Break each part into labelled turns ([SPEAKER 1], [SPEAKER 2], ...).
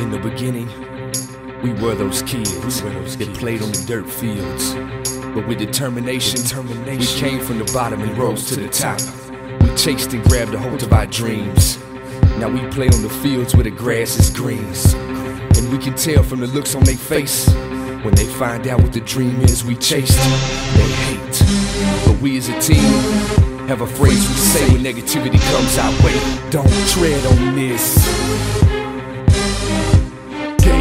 [SPEAKER 1] In the beginning, we were those kids that played on the dirt fields. But with determination, we came from the bottom and rose to the top. We chased and grabbed a hold of our dreams. Now we play on the fields where the grass is green. And we can tell from the looks on their face when they find out what the dream is we chased. They hate. But we as a team have a phrase we say when negativity comes our way. Don't tread on this.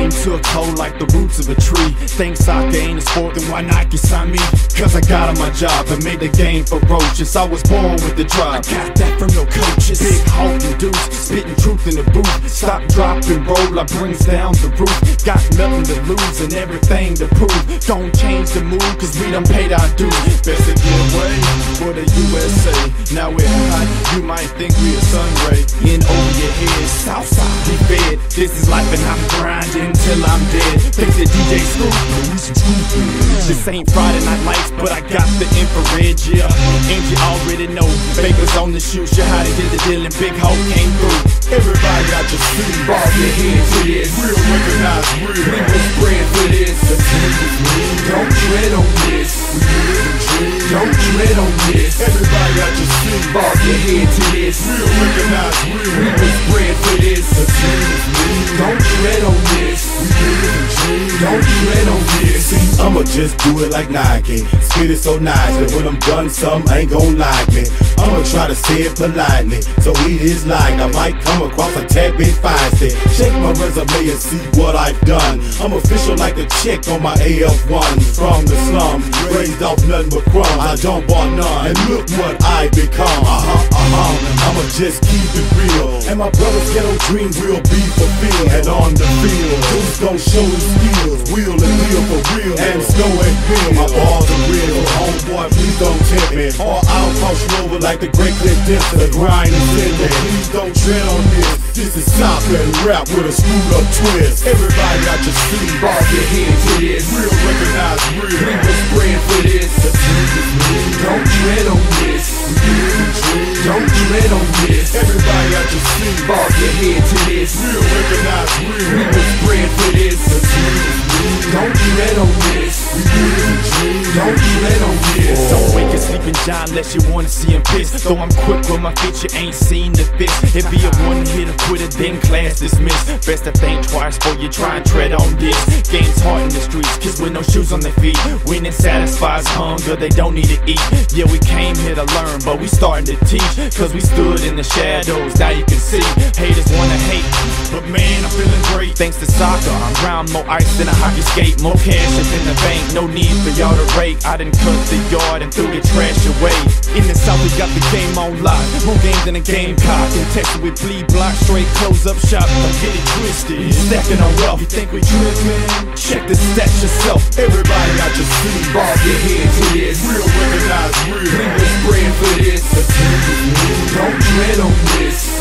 [SPEAKER 2] Game took hold like the roots of a tree. Thinks soccer ain't a sport, then why not get sign me? Cause I got on my job and made the game ferocious. I was born with the drive. I got that from no coaches. Big Hulk and deuce, spitting truth in the booth. Stop, drop, and roll, I brings down the roof. Got nothing to lose and everything to prove. Don't change the mood, cause we done paid our dues. Best to get away for the USA. Now we're hot, you might think we a sun ray. In over your head, Southside, we fed. This is life and I'm grinding till I'm dead. Thanks to DJ Scoop, this ain't Friday Night Lights, but I got the infrared, yeah. And you already know, Bakers on the shoe, sure how they did the deal and Big Ho came through. Everybody got your seat,
[SPEAKER 1] Bob your head to this.
[SPEAKER 2] real recognize real.
[SPEAKER 1] We was bred for this. Don't tread on this. Don't tread on this.
[SPEAKER 2] Everybody got your seat,
[SPEAKER 1] Bob your head to this.
[SPEAKER 2] real recognize real.
[SPEAKER 1] We was bred for this. Don't tread on this. Don't tread on this.
[SPEAKER 3] I'ma just do it like Nike. Spit it so nice that when I'm done, some ain't gon' like me. I'ma try to say it politely, so it is like I might come across a tad bit feisty. Check my resume and see what I've done. I'm official like a chick on my AF1 from the slum. Raised off nothing but crumbs, I don't want none. And look what I become. Uh-huh, uh-huh. I'ma just keep it real. And my brother's ghetto dream will be fulfilled. And on the who's gon' show his skills? Wheel and wheel for real. And snow and bill, my balls are real. Homeboy, please don't tempt me. Or I'll cross you over like the great Clint Dempsey. The grind is in there. Please don't tread on this. This is soccer and rap with a screwed up twist. Everybody got your seat.
[SPEAKER 1] Bob your head to this.
[SPEAKER 3] Real recognize real.
[SPEAKER 1] We was bred for this. Don't this. Don't
[SPEAKER 2] wake a sleeping giant unless you wanna see him piss. Though I'm quick with my bitch, you ain't seen the fist. It be a one hitter quitter, then class dismissed. Best to think twice before you try and tread on this. Game's hard in the streets, kids with no shoes on their feet. Winning satisfies hunger, they don't need to eat. Yeah, we came here to learn, but we starting to teach. Cause we stood in the shadows, now you can see. Haters hate. But man, I'm feeling great. Thanks to soccer, I'm round more ice than a hockey skate. More cash is in the bank, no need for y'all to rake. I didn't cut the yard and threw the trash away. In the south, we got the game on lock. More games than a game cock. In Texas, we bleed block straight, close up shop. I'm get it twisted. Stacking on wealth. You think we tripping? Check the stats yourself.
[SPEAKER 3] Everybody I just see,
[SPEAKER 1] bob your head to this.
[SPEAKER 3] Real recognize real. We was spread for this. Don't dread on this.